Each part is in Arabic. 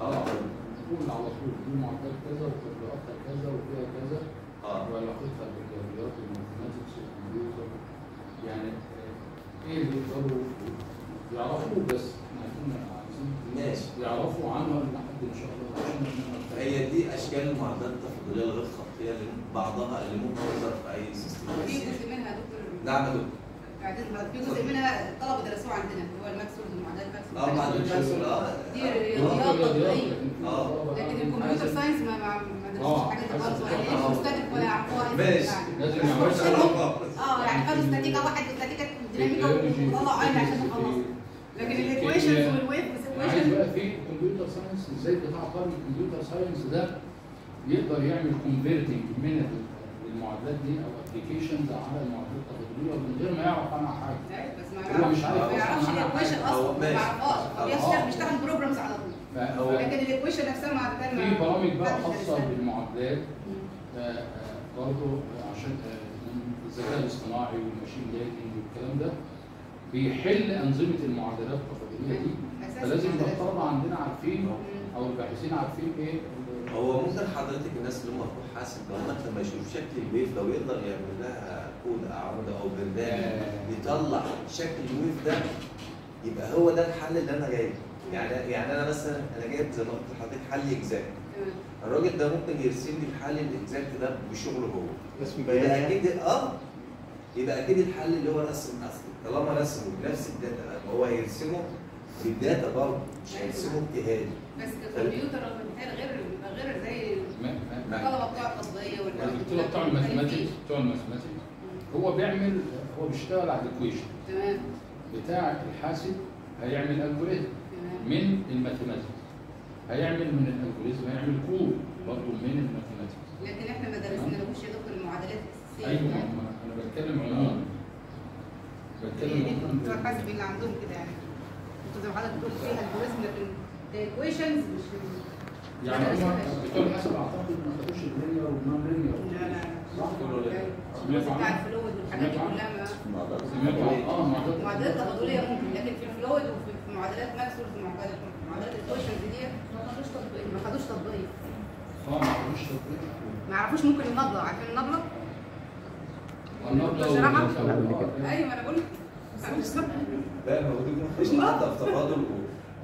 آه. نقول على طول دي معادلات كذا وتطبيقاتها كذا وفيها كذا. آه. وعلاقتها بالرياضيات وال mathematics والكمبيوتر. يعني إيه اللي يقدروا يعرفوه بس؟ إحنا عايزين الناس يعرفوا عنها لحد ان شاء الله عشان نعرف. هي دي أشكال المعادلات التفاضليه الغير خطية اللي بعضها اللي ممكن يظهر في أي system. في جزء منها دكتور. نعم يا دكتور. في جزء منها الطلبه درسوه عندنا اللي هو ال Maxwell's ومعادلات Maxwell's آه معادلات الشغل آه. دي آه، رياضيات. تطبيقيه آه. لكن ال computer science ما ما ما درسوش آه. دي خالص ولا إيه مستاتيك ولا يعرفوها ماشي. لازم يعملوا تفصيلهم آه. يعني خدوا استاتيكا واحد واستاتيكا ديناميكا وطلعوا عين عشان نخلص لكن ال equations وال wave عايز بقى في computer science إزاي بتاع طالب ال computer science ده يقدر يعمل converting من المعادلات دي أو applications على المعادلات التفاضليه من غير ما يعرف عنها حاجة بس ما هو مش يعرفش عارف ما يعرفش ال equation. أصلا ما. يعرفهاش هو. بيشتغل programs على طول لكن ال equation نفسها ما في برامج بقى خاصة. بالمعادلات آه، آه، برضه عشان آه، الذكاء الاصطناعي وال machine learning والكلام ده بيحل أنظمة المعادلات التفاضليه دي فلازم. الطلبه عندنا عارفين أو الباحثين عارفين إيه هو ممكن حضرتك الناس اللي هم بتوع حاسب لو لما يشوف شكل ال wave لو يقدر يعمل لها كود اعمده أو برنامج. يطلع شكل ال wave ده يبقى هو ده الحل اللي أنا جايبه. يعني يعني أنا مثلا أنا جايب زي ما قلت لحضرتك حل exact. الراجل ده ممكن يرسم لي الحل ال exact ده بشغله هو. اسم يبقى أكيد آه. يبقى أكيد الحل اللي هو رسم أصلا طالما رسمه بنفس ال data هو هيرسمه بال data برضه مش هيرسمه اجتهادي. بس الكمبيوتر غير غير زي الطلبة بتوع التطبيقيه الدكتور بتوع بتوع هو بيعمل هو بيشتغل على ال equation. تمام. بتاع الحاسب هيعمل algorithm من ال mathematics هيعمل من ال algorithm هيعمل كود برضه من ال mathematics لكن إحنا ما درسناهوش يا دكتور المعادلات الأساسية. أيوه ما أنا بتكلم عموما بتكلم عموما بتوع الحاسب اللي عندهم كده يعني. أنتوا زي ما حضرتك بتقول فيها algorithm لكن ال equations مش يعني الحاسب أعتقد ما خدوش ال linear وال non-linear لا لا. صح؟ كله لا. الجزء بتاع ال fluid والحاجات دي كلها ما آه معادلات تفاضلية ممكن لكن في ال fluid وفي في معادلات Maxwell's معادلات ال equations دي ما خدوش تطبيق. ما خدوش تطبيق. آه ما خدوش تطبيق. ما يعرفوش ممكن ال nabla عارفين ال nabla؟ والكلام. أيوه ما أنا بقول. لك ما يعرفوش ال nabla. لا المفروض يكون معامل تفاضل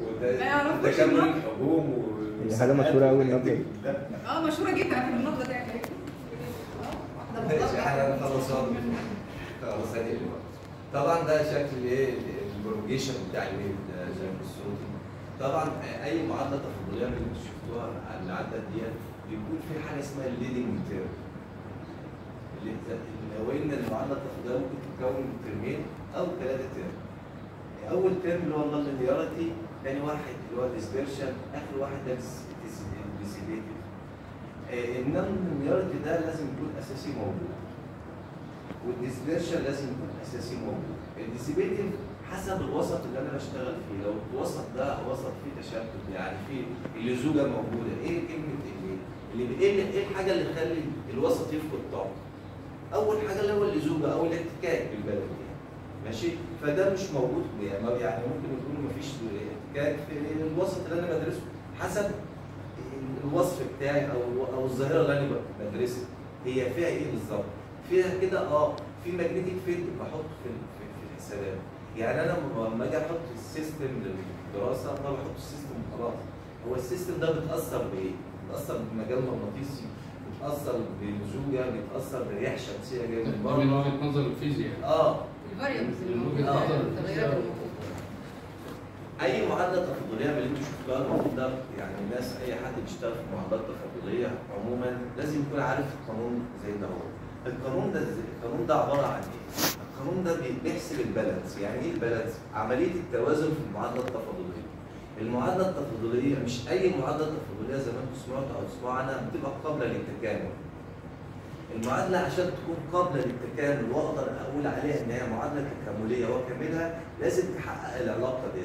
وده لا ده كامل النبض. الحجوم و هي حاجة مشهورة أوي النبض دي. لا آه مشهورة جدا دي إيه؟ آه. إحنا خلاص ثانية طبعا ده شكل إيه البروجيشن بتاع الويف ده شكل الصوتي طبعا أي معادلة تفاضلية اللي أنتوا شفتوها على العدد ديت بيكون في حاجة اسمها الليدنج تيرم لو إن المعادلة التفاضلية ممكن تتكون من ترمين أو ثلاثة term أول term اللي هو ال linearity ثاني واحد اللي هو ال dispersion آخر واحد ده ال dissipative ال non-linearity ده لازم يكون أساسي موجود. وال dispersion لازم يكون أساسي موجود. ال dissipative حسب الوسط اللي أنا بشتغل فيه. لو الوسط ده وسط فيه تشتت يعني فيه اللزوجة موجودة إيه كلمة اللي؟ اللي إيه إيه الحاجة اللي تخلي الوسط يفقد طاقه أول حاجة اللي هو اللزوجة أو الاحتكاك بالبلدي يعني ماشي؟ فده مش موجود. يعني ما- يعني ممكن يكون مفيش احتكاك في الوسط اللي أنا بدرسه. حسب الوسط بتاعي أو أو الظاهرة اللي أنا بدرسها. هي فيها إيه بالظبط؟ فيها كده آه في magnetic field بحطه في في الحسابات. يعني أنا لما أجي أحط ال system للدراسة ما بحط ال system وخلاص هو ال system ده بيتأثر بإيه؟ بيتأثر بمجال مغناطيسي بيتأثر بلزوجة بيتأثر برياح شمسية جاية من من بره. وجهة نظر الفيزياء. آه. ال variables اللي موجودة التغيرات أي معادلة تفاضلية من اللي أنتوا شفتوها المفروض ده يعني الناس أي حد بيشتغل في معادلات تفاضلية عموما لازم يكون عارف القانون زي ده هو القانون ده إزاي؟ القانون ده عبارة عن إيه؟ القانون ده بي- بيحسب ال balance يعني إيه ال balance؟ عملية التوازن في المعادلة التفاضلية المعادلة التفاضلية مش أي معادلة تفاضلية زي ما أنتوا سمعتوا أو تسمعوا عنها بتبقى قابلة للتكامل المعادلة عشان تكون قابلة للتكامل وأقدر أقول عليها إن هي معادلة تكاملية واكملها لازم تحقق العلاقة دي.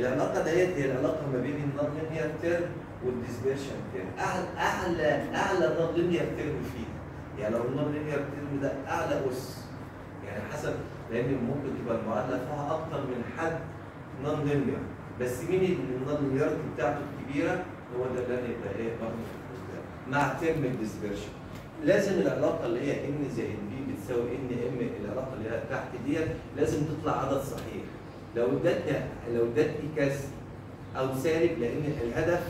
العلاقة ديت هي العلاقة ما بين ال nonlinear term وال dispersion term اعلى اعلى أعلى nonlinear term فيها. يعني لو ال nonlinear term ده أعلى أس. يعني حسب لأن ممكن تبقى المعادلة فيها أكتر من حد nonlinear بس مين ال non بتاعته الكبيرة؟ هو ده اللي هيبقى الحسبان مع term ال dispersion لازم العلاقة اللي هي n زائد p بتساوي n m العلاقة اللي تحت ديت لازم تطلع عدد صحيح. لو ادتني لو ادتني كسر أو سالب لأن الهدف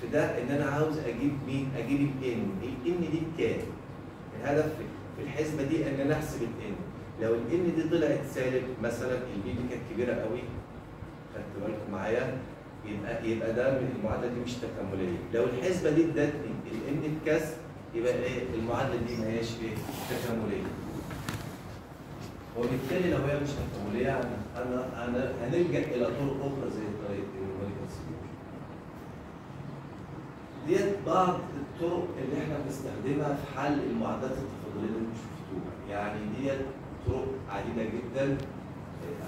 في ده إن أنا عاوز أجيب مين؟ أجيب ال n، ال n دي بكام؟ الهدف في- الحسبة دي إن أنا أحسب ال n، لو ال n دي طلعت سالب مثلا ال p دي كانت كبيرة قوي خدت بالكم معايا؟ يبقى يبقى ده المعادلة دي مش تكامليه، لو الحسبة دي ادتني ال n بكسر يبقى إيه المعادله دي ما هياش إيه؟ تكامليه. وبالتالي لو هي مش تكامليه أنا هنلجأ إلى طرق أخرى زي طريقة ال numerical solution. ديت بعض الطرق اللي إحنا بنستخدمها في حل المعادلات التفاضلية اللي أنتم شفتوها، يعني ديت طرق عديدة جدا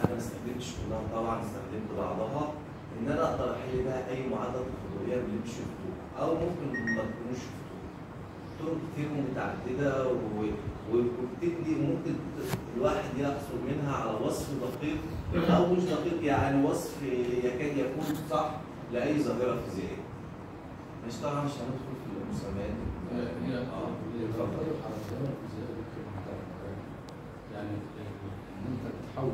أنا ما استخدمتش كلها طبعا استخدمت بعضها إن أنا أقدر احل بها أي معادلة تفاضلية اللي أنتم شفتوها أو ممكن ما تكونوش شفتوها. طرق كتير متعددة وبتدي ممكن الواحد يحصل منها على وصف دقيق أو مش دقيق يعني وصف يكاد يكون صح لأي ظاهرة فيزيائية. مش طبعا مش هندخل في المسميات. آه. محترم. يعني إن أنت تحول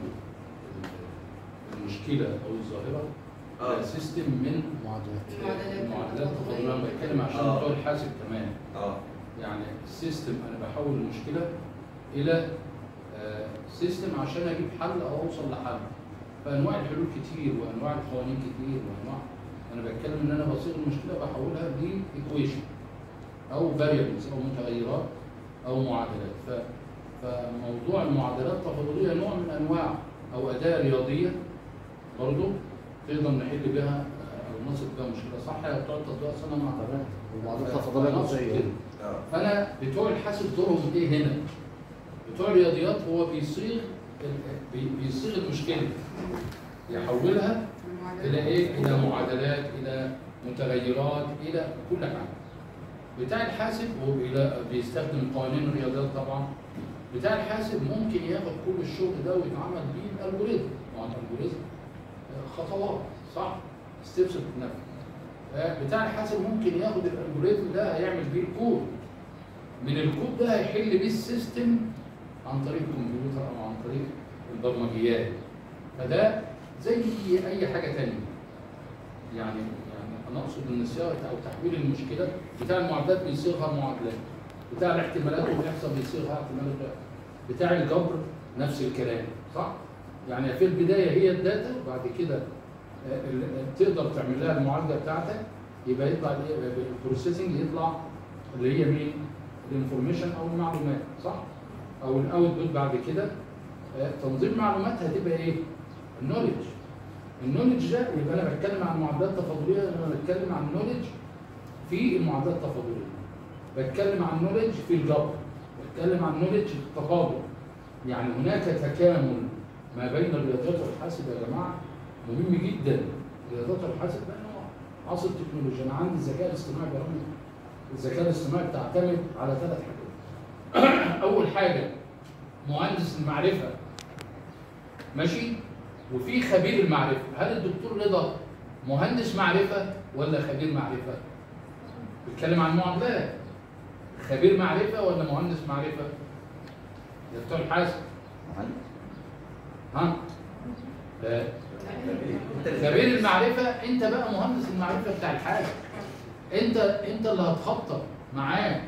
المشكلة أو الظاهرة آه. إلى system من معادلات. معادلات. أنا بتكلم عشان آه. بتوع الحاسب كمان آه. يعني ال system أنا بحول المشكلة إلى آه، system عشان أجيب حل أو أوصل لحل. فأنواع الحلول كتير وأنواع القوانين كتير وأنواع أنا بتكلم إن أنا بصيغ المشكلة بحولها ل equation أو variables أو متغيرات أو معادلات. ف فموضوع المعادلات التفاضليه نوع من أنواع أو أداة رياضية برضه تقدر نحل بها أو نصل بها مشكلة. صح بتوع التطبيق اصل أنا مع تمام فأنا بتوع الحاسب دورهم إيه هنا؟ بتوع الرياضيات هو بيصيغ بيصيغ المشكلة يحولها إلى إيه؟ إلى معادلات إلى متغيرات إلى كل حاجة. بتاع الحاسب هو بيستخدم قوانين الرياضيات طبعا. بتاع الحاسب ممكن ياخد كل الشغل ده ويتعمل بيه الالجوريزم، هو الالجوريزم آه، خطوات صح؟ ستيبس بتتنفذ. آه، بتاع الحاسب ممكن ياخد ال algorithm ده هيعمل بيه الكود. من الكود ده هيحل بيه ال system عن طريق الكمبيوتر أو عن طريق البرمجيات. فده زي أي حاجة تانية يعني يعني أنا أقصد إن صياغة أو تحويل المشكلات بتاع المعادلات بيصيغها معادلات بتاع الاحتمالات وبيحصل بيصيغها احتمالات بتاع الجبر نفس الكلام صح؟ يعني في البداية هي ال data وبعد كده تقدر تعمل لها المعالجة بتاعتك يبقى يطلع ال processing يطلع اللي هي مين؟ ال information أو المعلومات صح؟ أو ال output بعد كده آه، تنظيم معلومات هتبقى إيه؟ ال knowledge ال knowledge ده يبقى أنا بتكلم عن معادلات تفاضلية أنا بتكلم عن knowledge في المعادلات التفاضلية بتكلم عن knowledge في الجبر بتكلم عن knowledge في التفاضل يعني هناك تكامل ما بين الرياضيات والحاسب يا جماعة مهم جدا. الرياضيات والحاسب لأنه عصر التكنولوجيا. أنا عندي الذكاء الاصطناعي برامج. الذكاء الاصطناعي بتعتمد على ثلاث حاجات. أول حاجة مهندس المعرفة. ماشي؟ وفي خبير المعرفة. هل الدكتور رضا مهندس معرفة ولا خبير معرفة؟ بيتكلم عن معادلات خبير معرفة ولا مهندس معرفة؟ يا بتوع الحاسب ها؟ خبير المعرفة انت بقى مهندس المعرفة بتاع الحاجة. انت انت اللي هتخطط معاه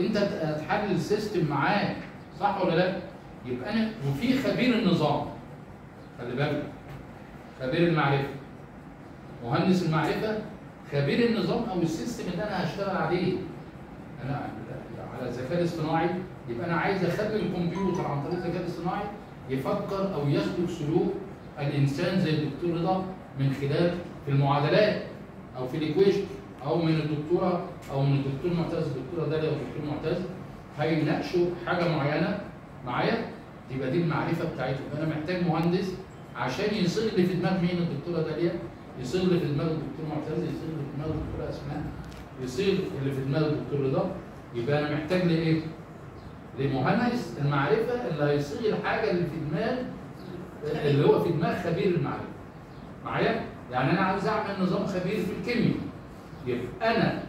انت هتحلل ال system معاه صح ولا لا؟ يبقى أنا وفي خبير النظام. خلي بالك. خبير المعرفة. مهندس المعرفة خبير النظام أو ال system اللي أنا هشتغل عليه. أنا على الذكاء الاصطناعي يبقى أنا عايز اخلي الكمبيوتر عن طريق الذكاء الاصطناعي يفكر أو يسلك سلوك الإنسان زي الدكتور رضا من خلال في المعادلات أو في ال equation أو من الدكتورة أو من الدكتور معتز الدكتورة داليا والدكتور معتز هيناقشوا حاجة معينة معايا يبقى دي المعرفة بتاعتهم. فانا محتاج مهندس عشان يصيغ لي في دماغ مين الدكتورة داليا؟ يصيغ لي في دماغ الدكتور معتز يصيغ لي في دماغ الدكتورة أسماء يصيغ اللي في دماغ الدكتور رضا. يبقى أنا محتاج لإيه؟ لمهندس المعرفة اللي هيصيغ الحاجة اللي في دماغ اللي هو في دماغ خبير المعرفة. معايا؟ يعني أنا عايز أعمل نظام خبير في الكيمياء. يبقى أنا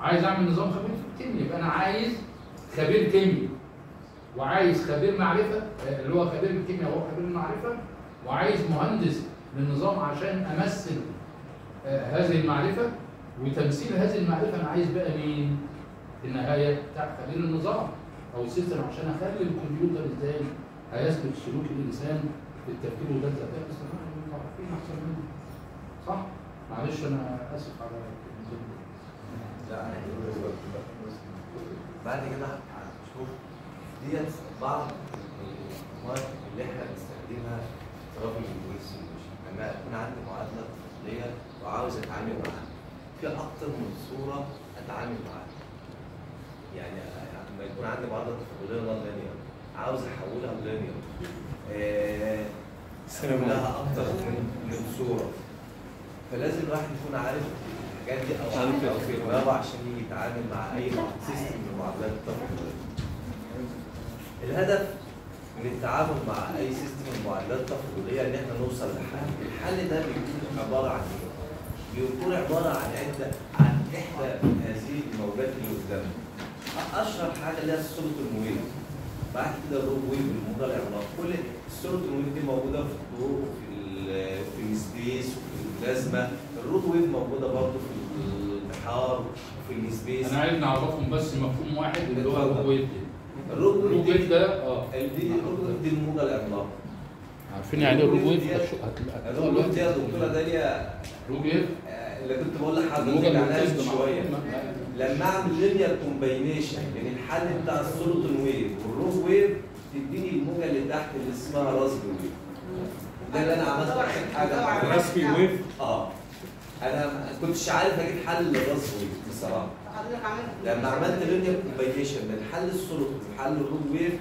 عايز أعمل نظام خبير في الكيمياء. يبقى أنا عايز خبير كيمياء. وعايز خبير معرفة آه، اللي هو خبير الكيمياء وهو خبير المعرفة. وعايز مهندس للنظام عشان أمثل آه، هذه المعرفة. وتمثيل هذه المعرفة أنا عايز بقى مين؟ في النهاية بتاع خبير النظام. أو السيستم عشان أخلي الكمبيوتر إزاي؟ هيسلك سلوك الانسان في التفكير وده الذكاء الاصطناعي أنتوا عارفين أحسن مني صح؟ معلش أنا آسف على. لا بعد كده هنشوف ديت بعض المواد اللي إحنا بنستخدمها في رفع لما يكون عندي معادلة طفليه وعاوز أتعامل معاها في أكتر من صورة أتعامل معاها. يعني لما يكون عندي معادلة تفاضليه عاوز أحولها لينير السلام عليكم. لها أكتر من من صورة. فلازم الواحد يكون عارف الحاجات دي أو عارف أو في دماغه عشان يجي يتعامل مع أي system من معادلات التفاضل الهدف من التعامل مع أي system من معادلات تفاضليه إن إحنا نوصل لحل. الحل ده بيكون عبارة عن إيه؟ بيكون عبارة عن عدة عن إحدى هذه الموجات اللي قدامنا. اشهر حاجة اللي هي ال solitary wave بعد كده ال rogue wave الموجه العملاقه كل ال solitary wave دي موجودة في الضوء وفي ال- في ال space وفي البلازما. ال rogue wave موجودة برضه في البحار وفي ال space. أنا عايز نعرفهم بس مفهوم واحد اللي هو ال rogue wave ال rogue wave دي ده آه. دي ال rogue wave دي الموجه العملاقه عارفين يعني إيه؟ ال rogue wave دي- ال rogue wave دي يا دكتورة داليا روبويت آه، اللي كنت بقول لحضرتك عنها من شوية. لما اعمل linear combination بين الحل بتاع ال soliton wave وال rogue wave تديني الموجة اللي تحت اللي اسمها raspy wave ده اللي أنا عملته اخر حاجة raspy wave آه. أنا ما كنتش عارف أجيب حل لل raspy wave بصراحة. لما عملت linear combination بين حل ال soliton وحل ال rogue wave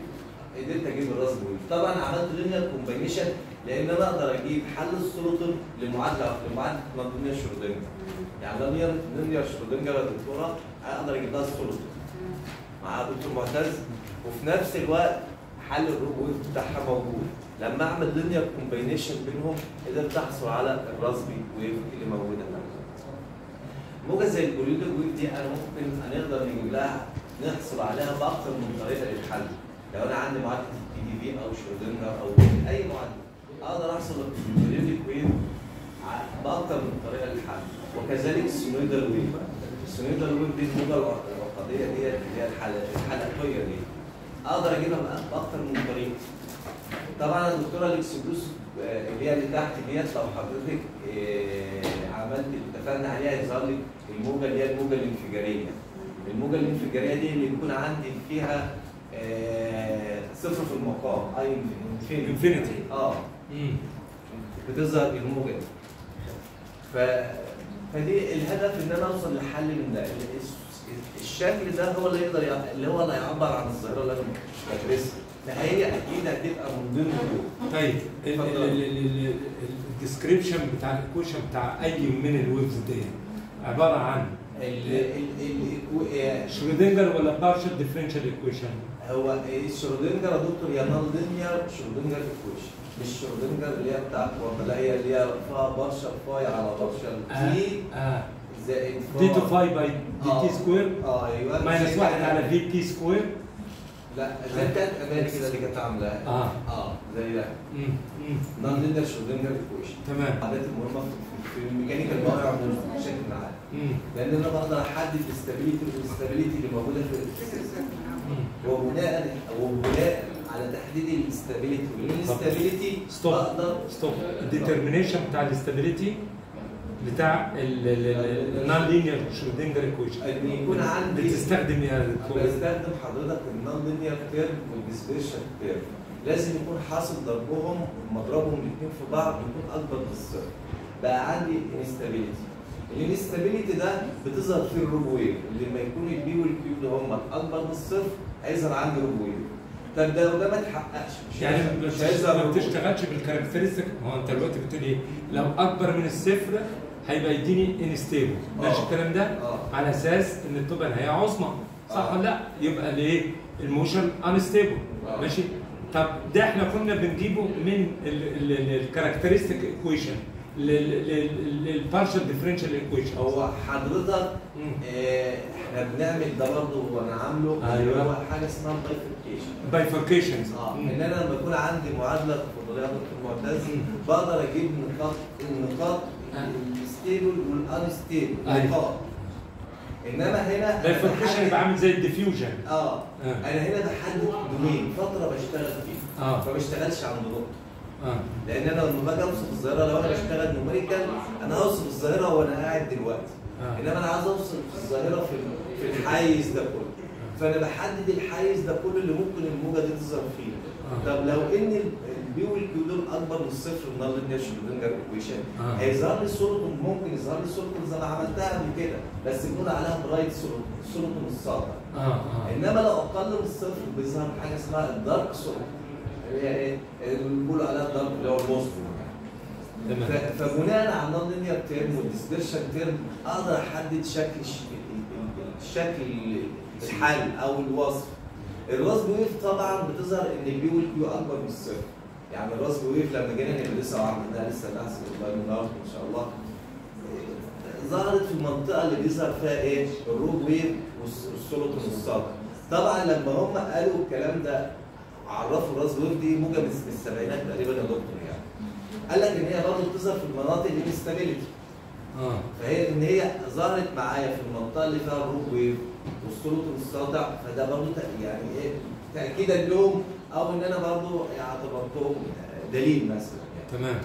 قدرت أجيب ال raspy wave طبعا عملت linear combination لأن أنا أقدر أجيب حل ال soliton لمعادلة لمعادلة نظريه شرودنجر يعني linear linear شرودنجر يا دكتورة أقدر أجيب لها ال soliton مع دكتور معتز. وفي نفس الوقت حل ال rogue wave بتاعها موجود. لما أعمل linear combination بينهم قدرت أحصل على ال raspy wave اللي موجودة موجة زي ال periodic wave دي أنا ممكن هنقدر نجيب لها نحصل عليها باكثر من طريقة للحل. لو أنا عندي معادله KdV أو شرودنجر أو أي معادله أقدر أحصل ال periodic wave باكثر من طريقة للحل. وكذلك ال sinusoidal wave ال sinusoidal wave دي الموجة العقدية دي اللي هي الحل- الحلقيه دي. أقدر أجيبها باكثر من طريقة. طبعا الدكتوره ال explosive آه، اللي هي اللي تحت ديت لو حضرتك آه، عملت اتفقنا عليها يظهر لك الموجة اللي هي الموجة الانفجارية. الموجة الانفجارية دي اللي بيكون عندي فيها صفر في المقام. أي infinity infinity. آه. بتظهر دي ف فدي الهدف إن أنا أوصل لحل من ده. الشكل ده هو اللي يقدر يع- اللي هو اللي هيعبر عن الظاهرة اللي أنا بدرسها فهي أكيد هتبقى من ضمن دول. طيب. ال description بتاع ال equation بتاع أي من ال waves دي عبارة عن آه، شرودنجر ولا partial differential equation هو الشرودنجر يا دكتور يا nonlinear شرودنجر equation مش شرودنجر اللي هي بتاعت ولا لا هي اللي هي فيها بارشل فاي على بارشل تي آه. زائد دي تو فا- فاي باي دي آه. تي سكوير؟ آه أيوه. ماينس واحد كده. على في تي سكوير؟ لا زي بتاعت أمريكا اللي كانت عاملاها آه. آه زي ده. نون لينير شرودنجر ايكويشن تمام. العادات المهمه في- في الميكانيكا الموقع بشكل عام. لأن أنا بقدر أحدد الاستابيليتي والاستابيليتي اللي موجودة في السيستم. وبناء وبناء على تحديد ال stability. وال instability stop. بقدر stop. ال determination بتاع ال stability بتاع ال nonlinear شرودنجر equation يكون عندي بتستخدم يا دكتور. بستخدم حضرتك ال nonlinear term وال dispersion term لازم يكون حاصل ضربهم مضربهم الاثنين في بعض يكون أكبر من الصفر بقى عندي instability ال instability ده بتظهر فيه ال rogue wave اللي لما يكون ال P وال Q اللي هم أكبر من الصفر هيظهر عندي rogue wave طب ده لو ده ما اتحققش مش يعني مش هيظهر ما. بتشتغلش بالكاركترستيك. ما هو انت دلوقتي بتقول إيه؟ لو أكبر من الصفر هيبقى يديني unstable ماشي آه. الكلام ده؟ آه. على أساس إن الطوبه هي عظمى. صح آه. ولا لأ؟ يبقى الايه ال motion unstable آه. ماشي؟ طب ده إحنا كنا بنجيبه من ال characteristic ايكويشن للبارشال ديفرنشال ايكويشن هو حضرتك آه، إحنا بنعمل ده برضه وأنا عامله اللي أيوة. هو حاجة اسمها bifurcation bifurcations آه إن أنا لما يكون عندي معادلة تفاضلية يا دكتور معتز بقدر أجيب نقاط النقاط ال stable وال unstable أيوة. نقاط. إنما هنا bifurcation يبقى عامل زي ال diffusion. آه. آه. أنا هنا بحدد domain فترة بشتغل فيه آه. ما بشتغلش عند نقطه لأن أنا لما باجي أوصف الظاهرة لو أنا بشتغل numerical أنا هوصف الظاهرة وأنا قاعد دلوقتي. آه. إنما أنا عايز أوصف الظاهرة في في الحيز ده كله. فأنا بحدد الحيز ده كله اللي ممكن الموجة دي تظهر فيه. آه. طب لو إن ال P وال Q دول أكبر من الصفر من ال linear شرودنجر equation آه. هيظهر لي soliton ممكن يظهر لي soliton زي ما عملتها قبل كده بس بنقول عليها bright soliton الساطع آه آه. إنما لو أقل من الصفر بيظهر حاجة اسمها ال dark soliton. اللي هي إيه؟ اللي بيقولوا عليها ال dark اللي هو يعني ف- فبناء على ال nonlinear term وال dispersion term أقدر احدد شكل الش- ال- ال- الشكل الحل أو الوصف ال breather wave طبعا بتظهر ان ال P وال Q اكبر من الصفر يعني ال breather wave لما جينا ندرسها وعملناها لسه بحث والله النهارده ان شاء الله إيه، ظهرت في المنطقة اللي بيظهر فيها إيه ال rogue wave والس- وال soliton والساطع طبعا لما هم قالوا الكلام ده عرفوا ال breather wave دي موجة من السبعينات تقريبا يا دكتور يعني. قال لك إن هي برضه بتظهر في المناطق اللي instability آه. فهي إن هي ظهرت معايا في المنطقة اللي فيها ال rogue wave وال soliton الساطع فده برضه يعني إيه تاكيدا لهم أو إن أنا برضه اعتبرتهم دليل مثلا يعني. تمام؟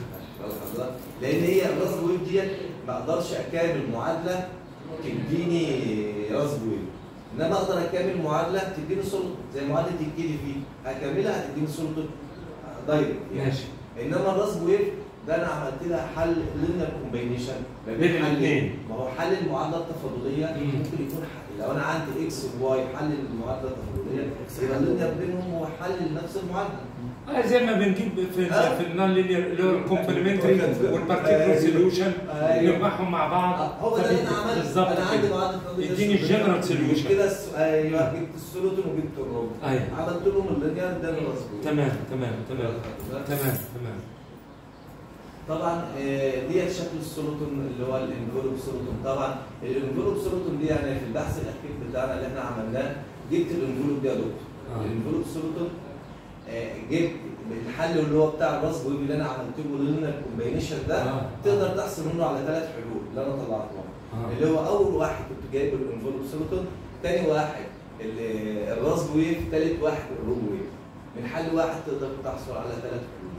لأن هي ال breather wave ديت ما أقدرش اكامل معادله تديني breather wave إنما أقدر اكامل معادلة تديني soliton زي معادلة ال KdV اكملها هتديني soliton direct يعني ماشي إنما ال breather wave ده أنا عملت لها حل linear combination ما بين الاثنين. ما هو حل المعادلة التفاضلية مم. ممكن يكون حل. لو أنا عندي x و y حل المعادلة التفاضلية يبقى ال linear بينهم هو حل لنفس المعادلة آه زي ما بنجيب في آه. في ال nonlinear اللي هو ال complementary وال particular أيوه. solution أيوه. نجمعهم مع بعض. آه، هو ده اللي أنا عملته. بالظبط أنا عندي تفاضلية يديني ال general solution كده أيوه جبت ال soliton وجبت ال rogue أيوه. عملت لهم ال linear ده المظبوط تمام تمام تمام. تمام تمام. طبعا آه، ديت شكل ال soliton اللي هو ال envelope soliton طبعا ال envelope soliton دي يعني في البحث الأخير بتاعنا اللي إحنا عملناه جبت ال envelope دي يا دكتور. آه. ال envelope soliton آه، جبت الحل اللي هو بتاع الراس ويب اللي أنا عملت له لنا الكومبينيشن ده آه. تقدر تحصل منه على ثلاث حلول اللي أنا طلعتهم آه. اللي هو أول واحد كنت جايب الانفلوب سولوتون ثاني واحد ال- الراس ويف ثالث واحد الروب ويف. من حل واحد تقدر تحصل على ثلاث حلول.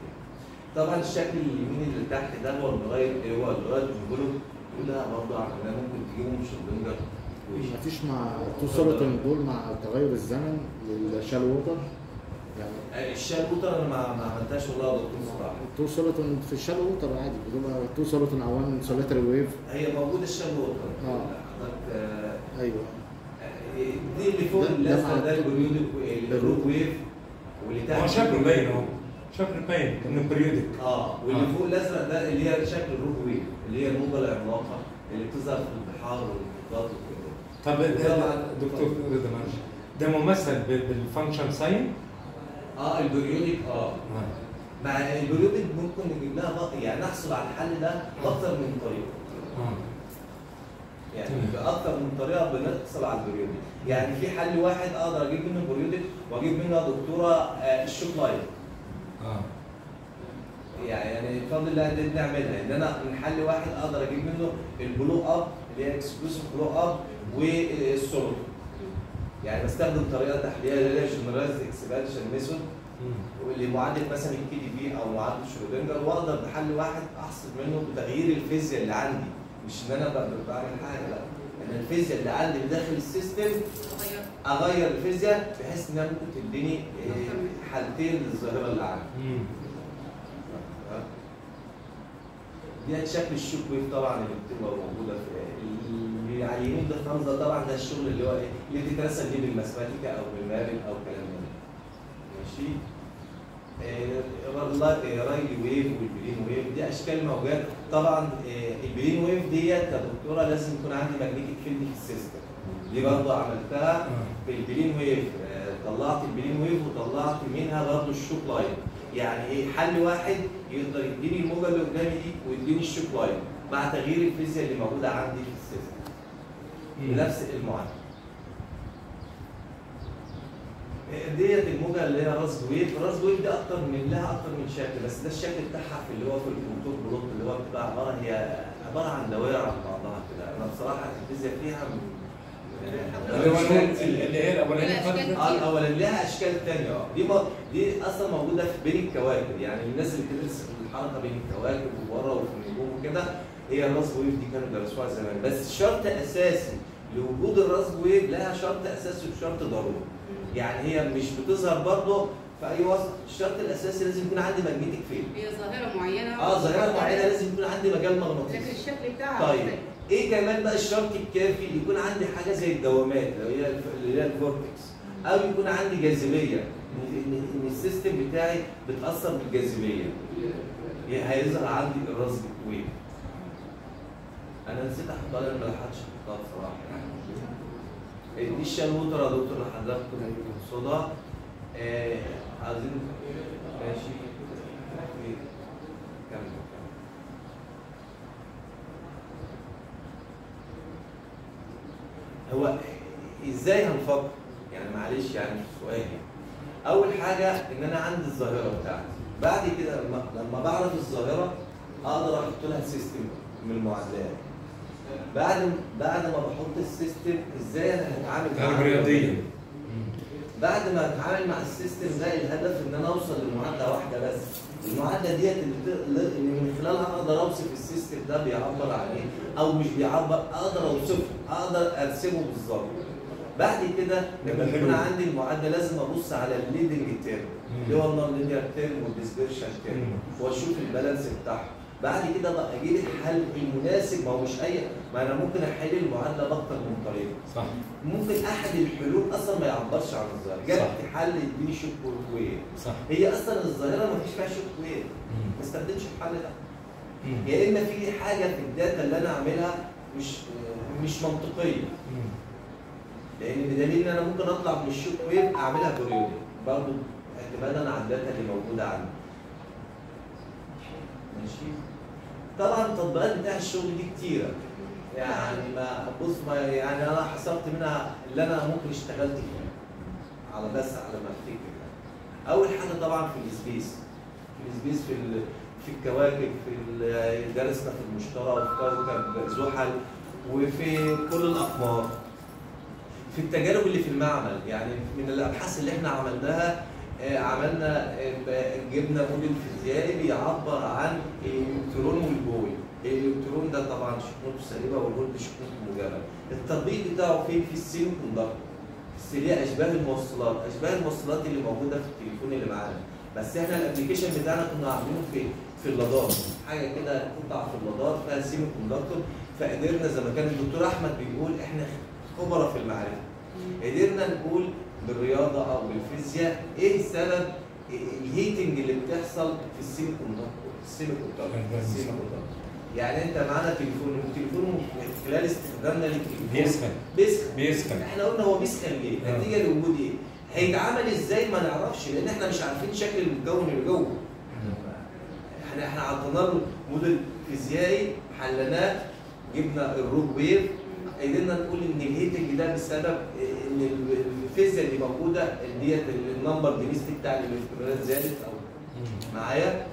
طبعا الشكل اليمين اللي تحت ده هو اللي هو الغايه الانفلوب ده برضه عملناه ممكن تجيبه من شوبنجر مفيش مع two soliton دول مع تغير الزمن للشال ووتر يعني الشال بوتر أنا ما عملتهاش والله يا دكتور صراحة two soliton في ال shallow water عادي بتبقى two soliton أو one solitary wave هي موجودة ال shallow water آه. حضرتك آه، أيوه. دي اللي فوق الازرق ده ال periodic ال rogue. wave واللي تحت هو شكله باين أهو. شكله باين إنه periodic آه واللي آه. فوق الازرق ده اللي هي شكل ال rogue wave اللي هي الموجة العملاقة اللي بتظهر في البحار والمحيطات وكده. طب دكتور رضا معلش ده ممثل بال- بال function sine آه ال periodic آه. مع ال periodic ممكن نجيب لها يعني نحصل على الحل ده بأكثر من طريقة. آه يعني. بأكثر من طريقة بنحصل على ال periodic. يعني في حل واحد أقدر أجيب منه ال periodic وأجيب منه يا دكتورة آه، ال shock line آه. يعني بفضل الله دي بنعملها. إن أنا من حل واحد أقدر أجيب منه ال blow up اللي هي explosive blow up وال solo يعني بستخدم طريقة تحليلية اللي هي generalized expansion method. واللي معادله مثلا ال KdV أو معادله شرودنجر وأقدر بحل واحد أحصل منه بتغيير الفيزياء اللي عندي. مش إن أنا بعمل حاجة لا. إن الفيزياء اللي عندي داخل ال system غير أغير الفيزياء بحيث إنها ممكن تديني آه، حالتين للظاهرة اللي عندي. دي شكل ال shock wave طبعا اللي بتبقى موجودة في اللي على اليمين ده طبعا ده الشغل اللي هو إيه اللي بتترسم بيه بال Mathematica أو بال Maple أو كلام من ده. ماشي؟ آه، والله آه، Rayleigh wave وال plane wave دي أشكال موجات. طبعا آه، ال plane wave ديت يا دكتورة لازم يكون عندي magnetic field في ال system. دي برضه عملتها. في ال plane wave. طلعت ال plane wave وطلعت منها برضه ال shock line. يعني إيه حل واحد يقدر يديني الموجة اللي قدامي دي ويديني ال shock line مع تغيير الفيزياء اللي موجودة عندي في ال system. بنفس المعادله ديت الموجه اللي هي rogue wave rogue wave دي أكتر من لها أكتر من شكل بس ده الشكل بتاعها في اللي هو في ال contour plot اللي هو بتبقى عبارة هي عبارة عن دوائر على بعضها كده. أنا بصراحة الفيزياء فيها اللي هي الأولانية آه الأول لها أشكال ثانية آه دي دي أصلا موجودة في بين الكواكب. يعني الناس اللي بتدرس الحركة بين الكواكب وبره وفي النجوم وكده هي ال rogue wave دي كانوا درسوها زمان. بس شرط أساسي لوجود ال rogue wave لها شرط أساسي وشرط ضروري. يعني هي مش بتظهر برضه في أي وسط. الشرط الأساسي لازم يكون عندي magnetic field هي ظاهرة معينة. آه ظاهرة معينة لازم يكون عندي مجال لكن مغناطيسي الشكل بتاعها طيب. إيه كمان بقى الشرط الكافي؟ يكون عندي حاجة زي الدوامات اللي هي اللي هي ال vortex. أو يكون عندي جاذبية. ان ال system بتاعي بتأثر بالجاذبية. هيظهر عندي ال rogue wave. أنا نسيت احطها لأن ما لحقتش أحطها بصراحة. يعني دي ال shallow water يا دكتور اللي حضرتك تقصدها آه عايزين ماشي. كمل هو إزاي هنفكر؟ يعني معلش يعني سؤال. أول حاجة إن أنا عندي الظاهرة بتاعتي. بعد كده لما بعرف الظاهرة أقدر أحط لها system من المعادلات. بعد بعد ما بحط ال system إزاي أنا هتعامل كانت رياضيه بعد ما اتعامل مع ال system ده الهدف ان أنا اوصل لمعادلة واحدة بس. المعادلة ديت اللي من خلالها أقدر اوصف ال system ده بيعبر عن إيه أو مش بيعبر أقدر اوصفه أقدر ارسمه بالظبط. بعد كده لما. يكون عندي المعادلة لازم ابص على ال leading term اللي هو ال nonlinear term وال dispersion term. واشوف ال balance بتاعهم. بعد كده بقى أجيب الحل المناسب. ما هو مش اي ما أنا ممكن أحل المعادلة بأكتر من طريقة. صح. ممكن احد الحلول أصلا ما يعبرش عن الظاهره. جبت حل يديني shock wave صح. هي أصلا الظاهرة ما فيش فيها shock wave. ما استخدمش الحل ده. يا إما في حاجة في ال data اللي أنا اعملها مش مش منطقية. لأن بدليل إن أنا ممكن أطلع من ال shock wave أعملها periodic برضه اعتمادا على ال data اللي موجودة عندي. ماشي؟ طبعا التطبيقات بتاع الشغل دي كتيرة. يعني ما بص ما يعني أنا حصلت منها اللي أنا ممكن اشتغلت فيها. على بس على ما أفتكر. أول حاجة طبعا في ال space. في ال space في ال- في الكواكب في درسنا في المشتري وفي كوكب زحل وفي كل الأقمار. في التجارب اللي في المعمل يعني من الأبحاث اللي إحنا عملناها عملنا آه، جبنا موديل فيزيائي بيعبر عن الالكترون والبوي. الالكترون ده طبعا شحنته سالبه والفولت شحنته موجبه التطبيق بتاعه فين؟ في ال semiconductor السريع أشباه الموصلات. أشباه الموصلات اللي موجودة في التليفون اللي معانا. بس إحنا ال application بتاعنا كنا عاملينه في في ال LiDAR حاجة كده قطعه في ال LiDAR فيها semiconductor فقدرنا زي ما كان الدكتور أحمد بيقول إحنا خبراء في المعرفة. قدرنا نقول بالرياضة أو بالفيزياء إيه سبب ال heating اللي بتحصل في ال semiconductor يعني أنت معانا تليفون التليفون من خلال استخدامنا للتليفون. بيسخن. بيسخن. بيسخن. إحنا قلنا هو بيسخن ليه؟ آه. نتيجة لوجود إيه؟ هيتعمل إزاي؟ ما نعرفش لأن إحنا مش عارفين شكل المكون اللي جوه. إحنا إحنا عطينا له موديل فيزيائي حلناه جبنا ال shock wave قدرنا نقول إن ال heating ده بسبب إن الفيزياء اللي موجودة ديت ال number density بتاع الالكترونات زادت أو معايا.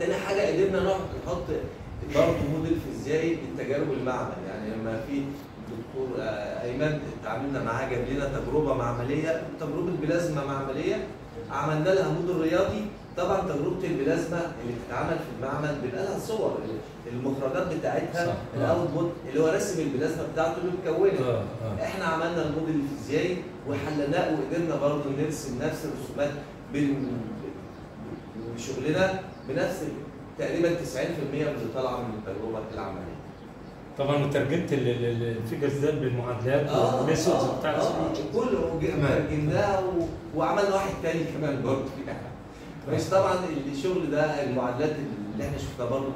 تاني حاجة قدرنا نحط نحط برضه موديل فيزيائي للتجارب المعمل. يعني لما في الدكتور آه، أيمن اتعاملنا معاه جاب لنا تجربة معملية تجربة بلازما معملية. عملنا لها موديل رياضي. طبعا تجربة البلازما اللي بتتعمل في المعمل بيبقى لها صور. المخرجات بتاعتها. ال output اللي هو رسم البلازما بتاعته اللي اتكونت آه آه. إحنا عملنا الموديل الفيزيائي وحلناه وقدرنا برضه نرسم نفس الرسومات بشغلنا بنفس تقريبا 90% من اللي طالعة من التجربة العملية. طبعا ال- ال figures ده بالمعادلات وال methods آه، بتاع آه، كله. ترجمناه وعملنا واحد تاني كمان برضه يعني. بس طبعا الشغل ده المعادلات اللي إحنا شفناها برضه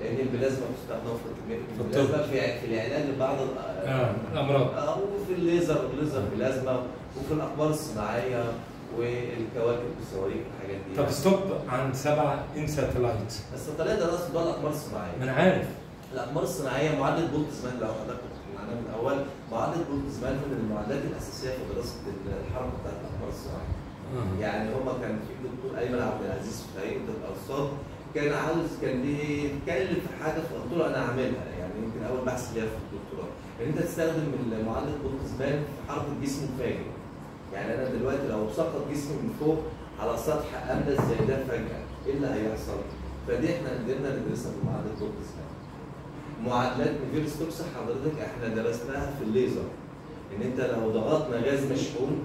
لأن البلازما بتستخدم في. البلازما في في العلاج لبعض آه الأمراض. آه وفي الليزر الليزر بلازما وفي الأقمار الصناعية والكواكب والصواريخ والحاجات دي. طب stop عند سبعه ان satellite ال satellite ده أصلا ده الأقمار الصناعية؟ ما أنا عارف. الأقمار الصناعية معادله بولتزمان لو حضرتك كنت معانا من الأول معادله بولتزمان من المعادلات الأساسية في دراسة الحركة بتاعت الأقمار الصناعية. آه. يعني هما كان في دكتور أيمن عبد العزيز في هيئه الارصاد كان عاوز كان بيتكلم في حاجة فقلت له أنا هعملها. يعني يمكن أول بحث ليا في الدكتوراه. ان أنت تستخدم معادله بولتزمان في حركه جسم مفاجئ يعني أنا دلوقتي لو سقط جسمي من فوق على سطح املس زي ده فجأة إيه اللي هيحصل؟ فدي إحنا قدرنا ندرسها في معادله بولتزمان معادلات نافير ستوكس حضرتك إحنا درسناها في الليزر. إن أنت لو ضغطنا غاز مشحون